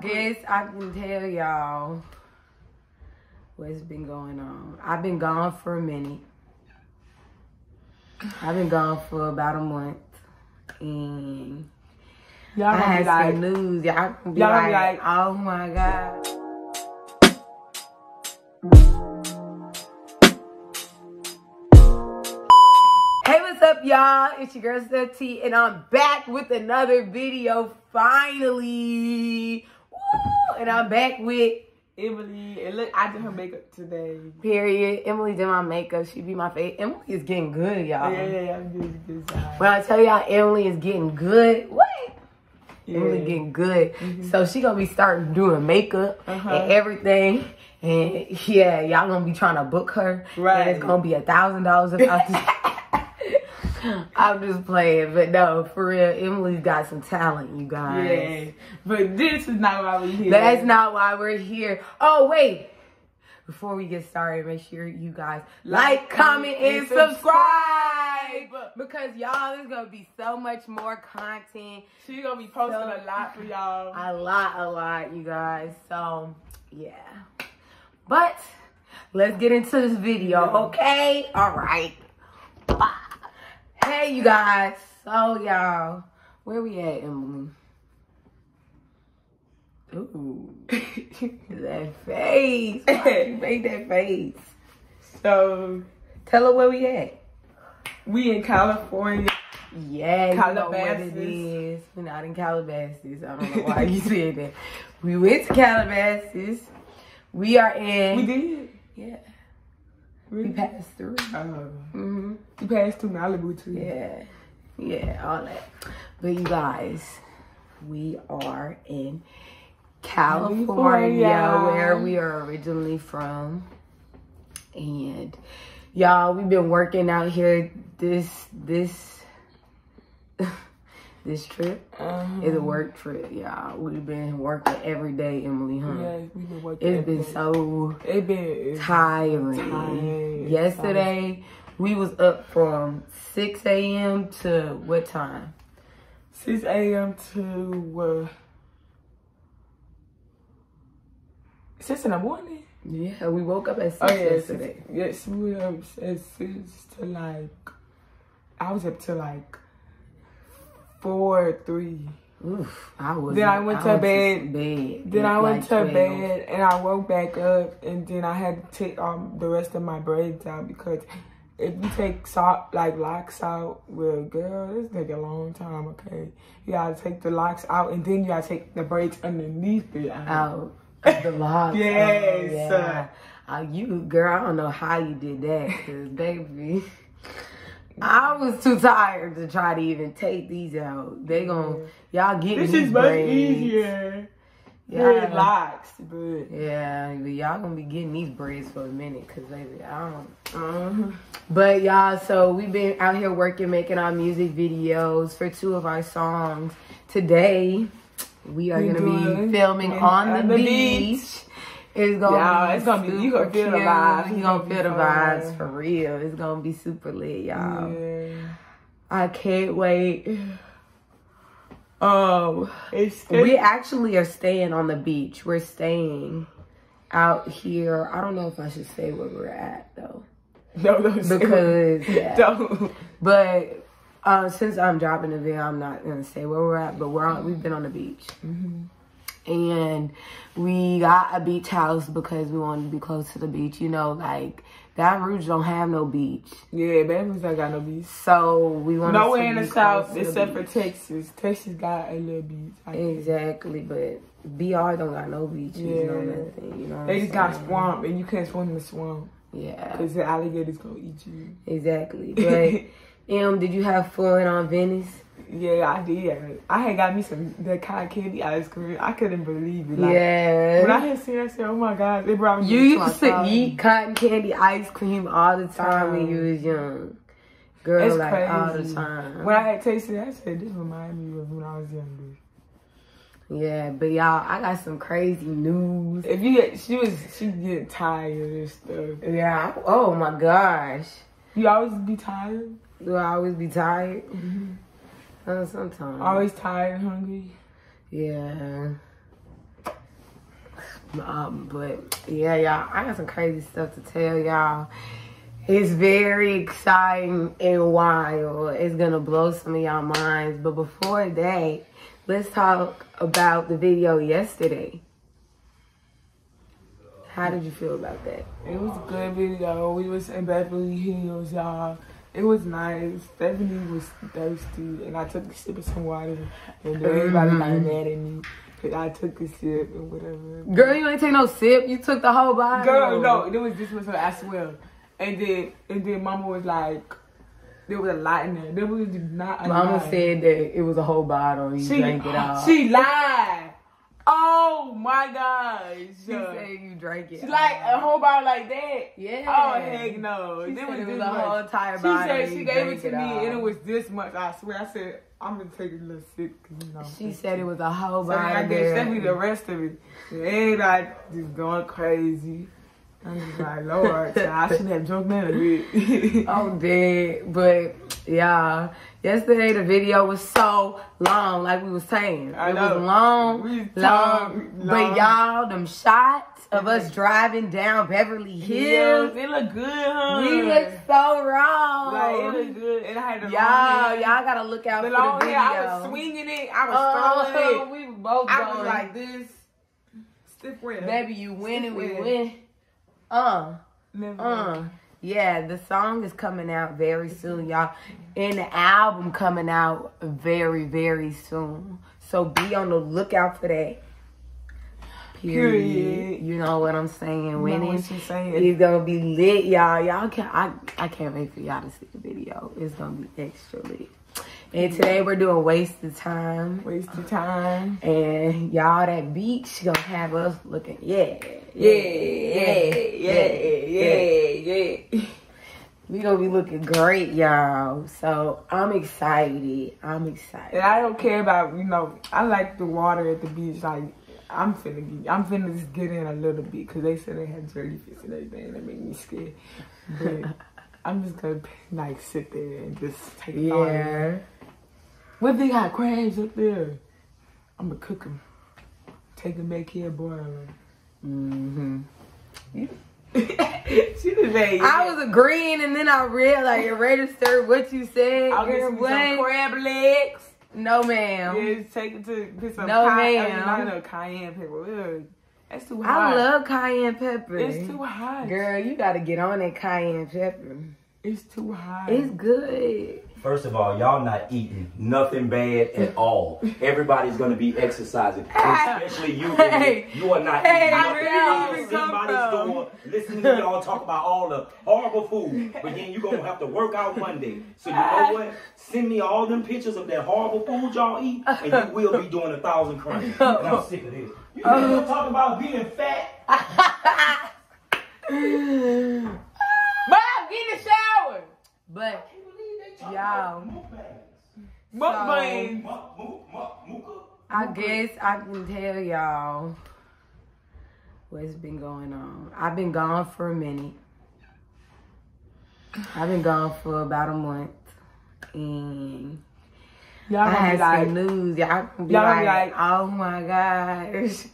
guess I can tell y'all what's been going on. I've been gone for a minute. I've been gone for about a month. And Y'all I had like, some news. Y'all gonna be Y'all like, be like- oh my God. Hey, what's up, y'all? It's your girl, Steph T, and I'm back with another video, finally. And I'm back with, Emily, and look, I did her makeup today. period, Emily did my makeup. She be my favorite. Emily is getting good, y'all. Yeah, yeah, yeah, I'm good, good side. When I tell y'all Emily is getting good, what? Yeah. Emily getting good. So she gonna be starting doing makeup Uh-huh. and everything. And yeah, y'all gonna be trying to book her. Right. And it's gonna be a thousand dollars if I just I'm just playing, but no, for real, Emily's got some talent, you guys. Yeah, but this is not why we're here. That's not why we're here. Oh wait. Before we get started, make sure you guys like, comment, and subscribe. Because y'all, there's gonna be so much more content. She gonna be posting So- a lot for y'all. A lot, a lot, you guys. So, yeah. But let's get into this video, okay? All right. Bye. Hey, you guys. So, y'all, where we at, Emily? Ooh, that face. Made that face. so Tell her where we at. we in California. Yeah, you know Calabasas. is. We're not in Calabasas. I don't know why you said that. We went to Calabasas. We are in. We did. Yeah, we passed through. Oh, hmm we passed through Malibu too. Yeah, yeah, all that. But you guys, we are in California, California. where we are originally from. And y'all, we've been working out here this this this trip Uh-huh. is a work trip, y'all. We've been working every day, Emily, huh? Yeah, we been working. It's been day. so It been. tiring. Tired. Yesterday, we was up from 6 a.m. to what time? 6 a.m. to uh, 6 in the morning. Yeah, we woke up at 6 Oh yeah, yesterday. six, yes, we were up at six to like. I was up to like four, three. Oof, I was. Then I went to bed. bed. Then I went like to 12. bed and I woke back up and then I had to take um the rest of my braids out because if you take salt like locks out, well, girl, this take a long time. Okay, you gotta take the locks out and then you gotta take the braids underneath it out. Out the locks. Yes. Oh, yeah. Uh, you, girl, I don't know how you did that. Because, baby, I was too tired to try to even take these out. They gon' y'all get This is much braids. easier. Yeah. Locks, but Yeah, y'all gonna be getting these braids for a minute, cause baby, I don't. uh, But y'all, so we've been out here working, making our music videos for two of our songs. Today, we are We gonna be filming on the, the beach. beach. It's gonna Y'all, be it's gonna be- you gonna feel the vibes. You gonna feel the vibes for real. It's gonna be super lit, y'all. yeah. I can't wait. Um, It's, we actually are staying on the beach. We're staying out here. I don't know if I should say where we're at though, no, don't because yeah. don't. But uh, since I'm dropping the video, I'm not gonna say where we're at. But we're on. We've been on the beach, and we got a beach house because we wanted to be close to the beach. You know, like Baton Rouge don't have no beach, Yeah, Bama's not got no beach. so we want Nowhere in the south except for Texas. Texas got a little beach. I- Exactly, but BR don't got no beaches, no Yeah. nothing. You know, what They I'm just got saying? swamp, and you can't swim in the swamp Yeah, because the alligators gonna eat you. exactly. But Em, did you have fun on Venice? Yeah, I did. I had got me some that cotton candy ice cream. I couldn't believe it. Like, yeah. When I had seen, it, I said, "Oh my god!" They brought me. You to used to college. eat cotton candy ice cream all the time when you Um, was young. Girl, It's like all the crazy. time. When I had tasted it, I said, "This remind me of when I was younger." yeah, but y'all, I got some crazy news. If you get, she was, she get tired and stuff. Yeah. Oh my gosh. You always be tired. Do I always be tired? Uh, sometimes. Always tired, and hungry. Yeah. Um, but yeah, y'all, I got some crazy stuff to tell y'all. It's very exciting and wild. It's gonna blow some of y'all minds. But before that, let's talk about the video yesterday. How did you feel about that? It was a good video. We was in Beverly Hills, y'all. It was nice. Stephanie was thirsty, and I took a sip of some water, and everybody got Mhm. mad at me because I took a sip and whatever. Girl, you ain't take no sip. You took the whole bottle. Girl, no, it was this was her, I swear. And then and then Mama was like, there was a lot in there. There was not a Mama lot. said that it was a whole bottle. You she drank it all. she lied. Oh my gosh. She said you drank it. She like a whole bottle like that. Yeah. Oh heck no! She There said it was a much. whole entire She said she gave it to me all. and it was this much. I swear. I said I'm gonna take a little sip you know. She said it was a whole So bottle. I girl. Stephanie the rest of it. And everybody just going crazy. I'm just like, Lord, I shouldn't have drunk none of it. Oh, dead. But yeah, yesterday the video was so long, like we was saying. I it know. was long, We long. talk But y'all, them shots of us driving down Beverly Hills, it looked good, huh? we look so wrong. like it looked good. And I had the y'all, y'all gotta look out the for long the video. hair. I was swinging it. I was uh-huh. throwing Oh, it. we was both I going was like this. Stiff red. baby, you we Stiff win. Uh. Uh, yeah, the song is coming out very soon, y'all. And the album coming out very, very soon. So be on the lookout for that. Period. Period. You know what I'm saying? You know Winning what she's saying. is gonna be lit, y'all. Y'all can I I can't wait for y'all to see the video. It's gonna be extra lit. And today we're doing wasted time. Waste of time. And y'all that beach gonna have us looking yeah. Yeah, yeah, yeah, yeah, yeah. We gonna be looking great, y'all. So I'm excited. I'm excited. And I don't care about, you know, I like the water at the beach. Like, I'm finna get, I'm finna just get in a little bit because they said they had jellyfish and everything. That made me scared. But I'm just gonna, like, sit there and just take it all. Yeah. What they got crabs up there? I'm gonna cook them. Take them back here, boil them. Hmm she just made I was agreeing, and then I realized it registered what you said. I'll get some, crab legs. No, ma'am. Yeah, take it to put some No, ma'am. not enough cayenne pepper. Ugh, That's too hot. I love cayenne pepper. It's too hot. Girl, you gotta get on that cayenne pepper. It's too hot. It's good. First of all, y'all not eating nothing bad at all. Everybody's gonna be exercising, especially you. Hey. you are not Hey, eating nothing. y'all You even see come somebody's store, listening to y'all talk about all the horrible food, but then you gonna have to work out Monday. So you know what? Send me all them pictures of that horrible food y'all eat, and you will be doing a thousand crunches. And I'm oh. sick of this. You know talk about being fat. Mom, get in the shower. But y'all, Mukbang. I guess I can tell y'all what's been going on. I've been gone for a minute. I've been gone for about a month. And Y'all I gonna be had like, some news. Y'all can be Y'all like, like- oh my gosh.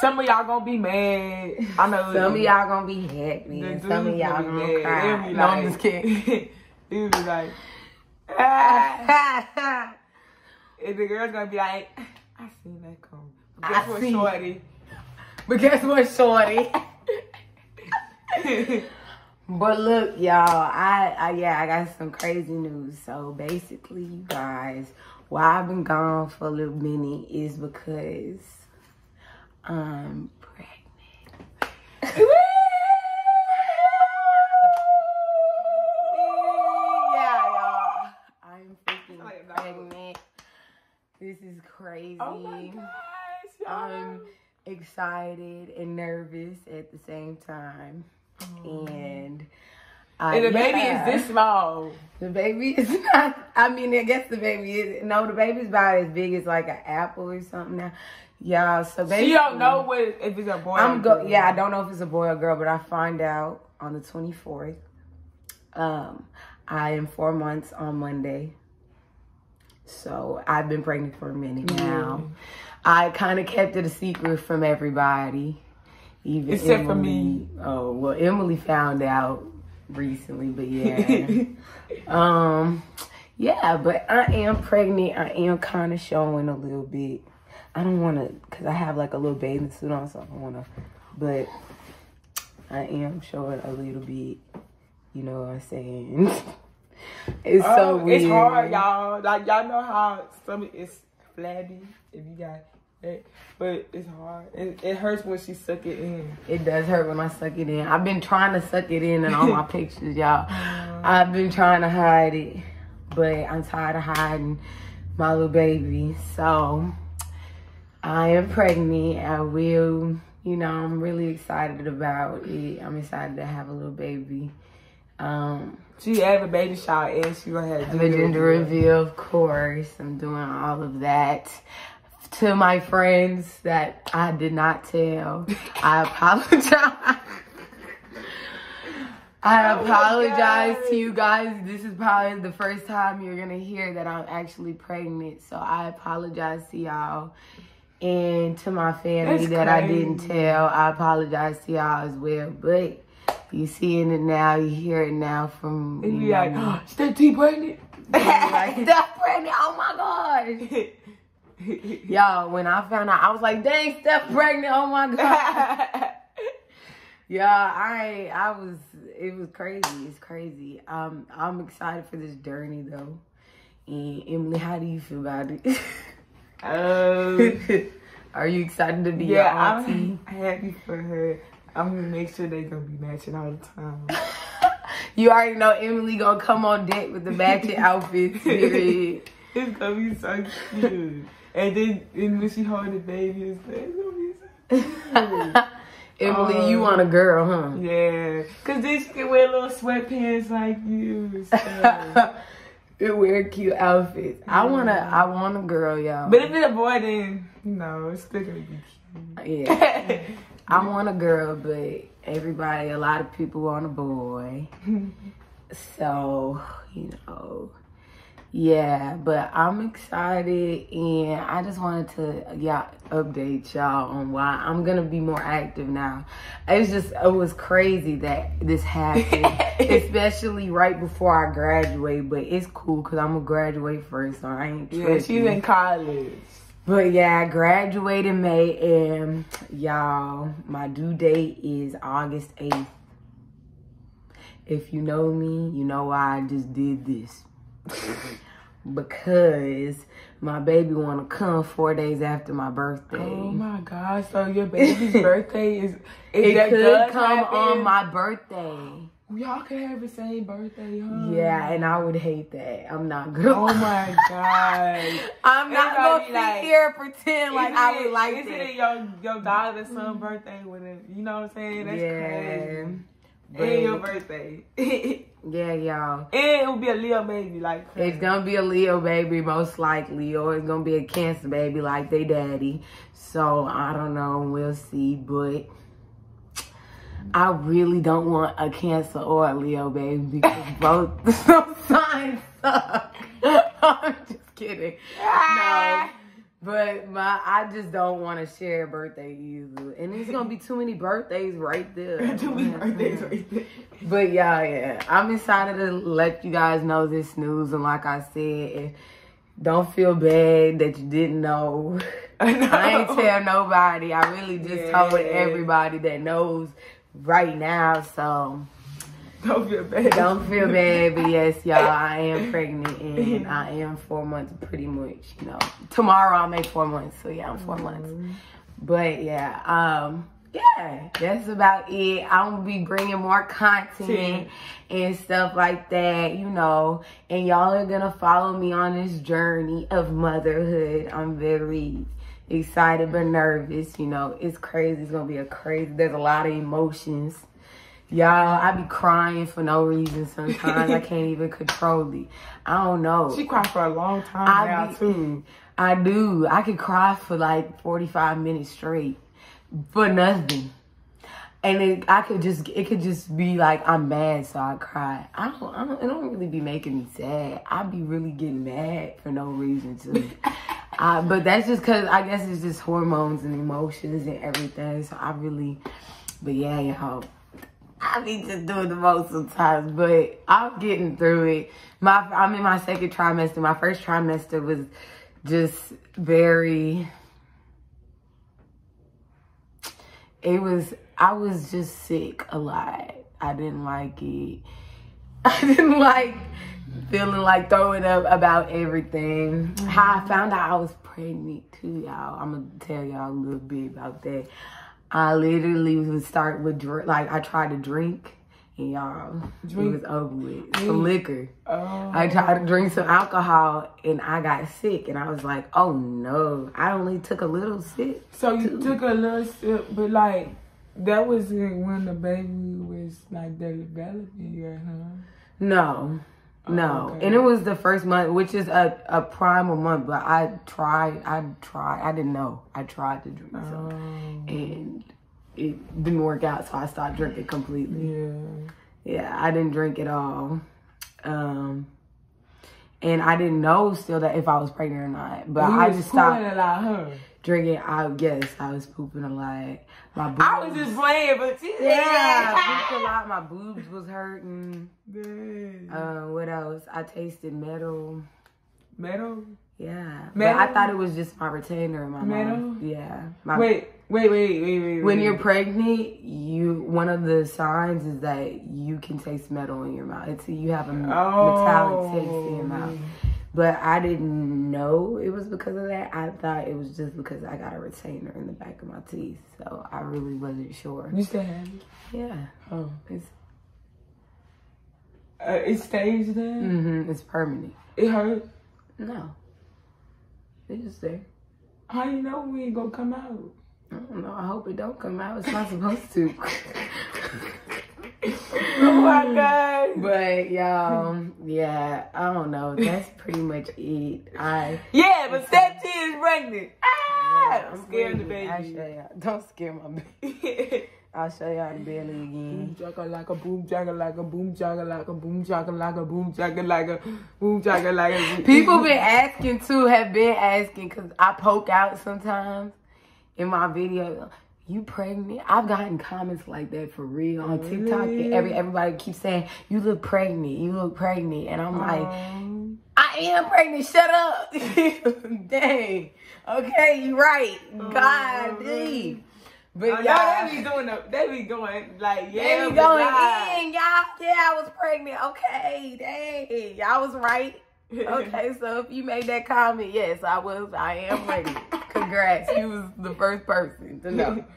some of y'all gonna be mad. I know. Some of y'all gonna be happy. And some of y'all gonna mad. cry. They'll no, I'm just kidding. They'll be like. and the girl's gonna be like, I seen that come. But I guess what, see. shorty? but guess what, shorty? But look, y'all, I, I yeah, I got some crazy news. So basically, you guys, why I've been gone for a little minute is because I'm pregnant. Oh my gosh, y'all. I'm excited and nervous at the same time. And I, and the baby is this small. The baby is not. I mean, I guess the baby is. No, the baby's about as big as like an apple or something now. Yeah. So basically, She don't know what if it's a boy. I'm or go. Yeah, I don't know if it's a boy or girl, but I find out on the 24th. Um, I am four months on Monday. So I've been pregnant for a minute now. I kind of kept it a secret from everybody. even Except for me. Oh well, Emily found out recently, but yeah. um, yeah, but I am pregnant. I am kind of showing a little bit. I don't want to, cause I have like a little bathing suit on, so I don't want to. But I am showing a little bit. You know what I'm saying? it's so Oh, weird. It's hard, y'all. Like y'all know how some it's flabby if you got it, but it's hard. It, it hurts when she suck it in. It does hurt when I suck it in. I've been trying to suck it in in all my pictures, y'all. Uh-huh. I've been trying to hide it, but I'm tired of hiding my little baby. So I am pregnant. I will, you know, I'm really excited about it. I'm excited to have a little baby. Um, She have a baby shower and she gonna have a gender reveal, of course. I'm doing all of that. To my friends that I did not tell, I apologize. I Oh apologize to you guys. This is probably the first time you're gonna hear that I'm actually pregnant. So I apologize to y'all. And to my family That's that I didn't tell, I apologize to y'all as well. But you seeing it now, you hear it now from And you be know, like, oh, Steph T pregnant. like Steph pregnant. Oh my god. Y'all, when I found out, I was like, dang, Steph pregnant. Oh my god. Yeah, I I was it was crazy. It's crazy. Um I'm excited for this journey though. And Emily, how do you feel about it? um, Are you excited to be yeah, your auntie? I'm happy for her. I'm gonna make sure they gonna be matching all the time. You already know Emily gonna come on deck with the matching outfits. Period. It's gonna be so cute. And then and when she hold the baby, it's, it's gonna be so cute. Emily, you um, want a girl, huh? Yeah, cause then she can wear little sweatpants like you. So. You wear cute outfits. I wanna I want a girl, y'all. but if it's a boy, then you know it's still gonna be yeah. I want a girl, but everybody, a lot of people want a boy. So, you know, yeah, but I'm excited and I just wanted to, yeah, update y'all on why I'm gonna be more active now. It's just, it was crazy that this happened, especially right before I graduate, but it's cool because I'm gonna graduate first, so I ain't yeah, she's in college. But yeah, I graduated in May and y'all, my due date is August 8th. If you know me, you know why I just did this. because my baby wanna come four days after my birthday. Oh my god! So your baby's birthday is, is it could come happen? on my birthday. Y'all could have the same birthday, huh? Yeah, and I would hate that. I'm not gonna Oh my god! I'm not gonna sit like- here pretend like Is I would like is it your your daughter's son mm. birthday with it? You know what I'm saying? That's yeah. crazy. But- And your birthday. Yeah, y'all. And it will be a Leo baby, like It's gonna be a Leo baby, most likely, or it's gonna be a Cancer baby like they daddy. So I don't know. We'll see. But I really don't want a Cancer or a Leo baby because both signs suck. I'm just kidding. No. But my, I just don't want to share a birthday either, and there's gonna be too many birthdays right there. Too many birthdays right there. But yeah, yeah, I'm excited to let you guys know this news. And like I said, don't feel bad that you didn't know. I know. I ain't tell nobody. I really just Yeah. told everybody that knows right now. So Don't feel bad. don't feel bad. But yes, y'all, I am pregnant and I am four months pretty much. You know, tomorrow I'll make four months. So yeah, I'm 4 months. But yeah, um, yeah, that's about it. I'm gonna be bringing more content and stuff like that, you know. And y'all are gonna follow me on this journey of motherhood. I'm very excited but nervous. You know, it's crazy. It's gonna be a crazy. There's a lot of emotions. Y'all, I be crying for no reason sometimes. I can't even control it. I don't know. She cried for a long time I now be- too. I do. I could cry for like 45 minutes straight for nothing. And it, I could just, it could just be like I'm mad, so I cry. I don't, I don't, it don't really be making me sad. I be really getting mad for no reason too. But that's just because I guess it's just hormones and emotions and everything. So I really, but yeah, y'all. I be just doing the most sometimes, but I'm getting through it. My I'm in my second trimester. My first trimester was just very it was I was just sick a lot. I didn't like it. I didn't like feeling like throwing up about everything. Mm-hmm. How I found out I was pregnant too, y'all. I'm gonna tell y'all a little bit about that. I literally would start with drink, like I tried to drink, and y'all, drink. it was over with some liquor. Oh. I tried to drink some alcohol, and I got sick, and I was like, oh no, I only took a little sip. So you too. took a little sip, but like that was when the baby was like developing, yeah, huh? No. No, okay. and it was the first month, which is a, a primal month. But I tried, I tried, I didn't know. I tried to drink some, oh. and it didn't work out, so I stopped drinking completely. Yeah, yeah, I didn't drink at all, um, and I didn't know still that if I was pregnant or not. But I just stopped. A lot, huh? drinking. I guess I was pooping a lot. My boobs, I was just playing, but yeah, I pooped a lot. My boobs was hurting. Uh, what else? I tasted metal. Metal. Yeah, metal? but I thought it was just my retainer in my metal. Mouth. Yeah. My, wait, wait, wait, wait, wait. When wait. you're pregnant, you one of the signs is that you can taste metal in your mouth. It's you have a oh. metallic taste in your mouth. But I didn't know it was because of that. I thought it was just because I got a retainer in the back of my teeth. So I really wasn't sure. You still have it? Yeah. Oh. It's, uh, it stays there? Mm-hmm. It's permanent. It hurt? No. It's just there. How you know we ain't gonna come out? I don't know. I hope it don't come out. It's not supposed to. oh my god! But y'all, yeah, I don't know. That's pretty much it. I yeah, but Steph T is pregnant. Ah, yeah, I'm scared the baby. I show y'all. Don't scare my baby. I'll show y'all the belly again. Boom jagga like a boom jagga like a boom jagga like a boom jagga like a boom jagga like a boom jagga like a. People been asking too. Have been asking because I poke out sometimes in my video you pregnant? I've gotten comments like that for real on TikTok. And every everybody keeps saying, You look pregnant, you look pregnant. And I'm like, I am pregnant, shut up. Dang. Okay, you right. God damn. But oh, y'all, they be doing the, they be going like, yeah, they be going in, y'all. Yeah, I was pregnant. Okay, dang, y'all was right. okay, so if you made that comment, yes, I was. I am pregnant. Congrats, you was the first person to know.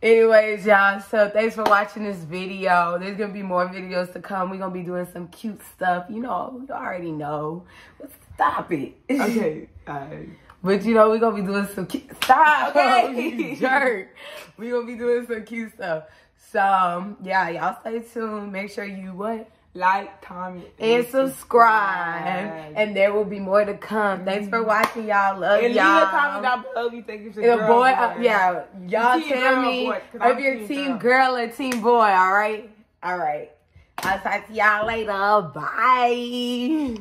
Anyways, y'all, so thanks for watching this video. There's going to be more videos to come. We're going to be doing some cute stuff. You know, you already know. But stop it. Okay. But, you know, we're to be doing some cute... Stop. Okay. jerk. We're going to be doing some cute stuff. So, yeah, y'all stay tuned. Make sure you what? Like, comment, and, subscribe. And there will be more to come. Thanks for watching, y'all. Love and y'all. And leave a comment down below you think it's a girl boy. Uh, yeah, y'all tell me if you're team girl. girl or team boy. All right, all right. I'll talk to y'all later. Bye.